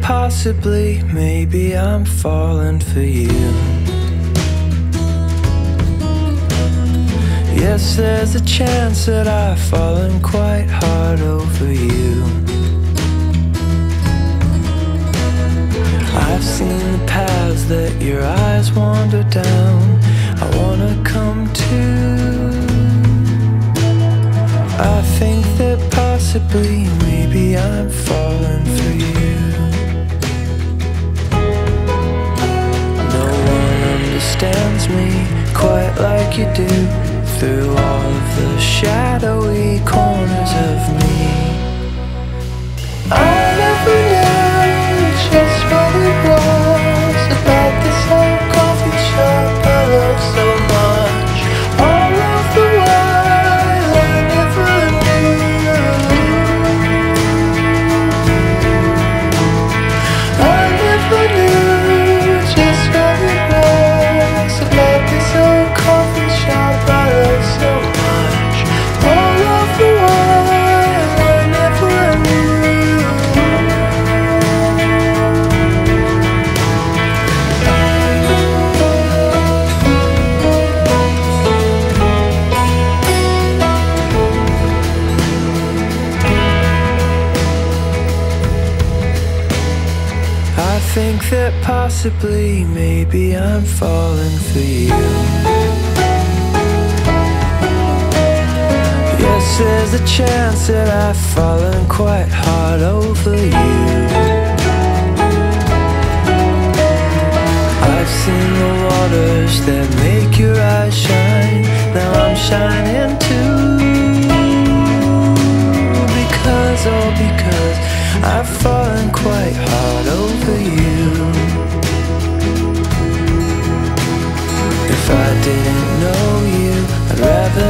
possibly, maybe I'm falling for you. Yes, there's a chance that I've fallen quite hard over you. I've seen the paths that your eyes wander down. I wanna come to. I think that possibly, maybe I'm falling you do through all of the shadowy corners think that possibly, maybe I'm falling for you. Yes, there's a chance that I've fallen quite hard over you. I've seen the waters that make your eyes shine. Now I'm shining too. Because, oh, because I've fallen quite hard over you. If I didn't know you, I'd rather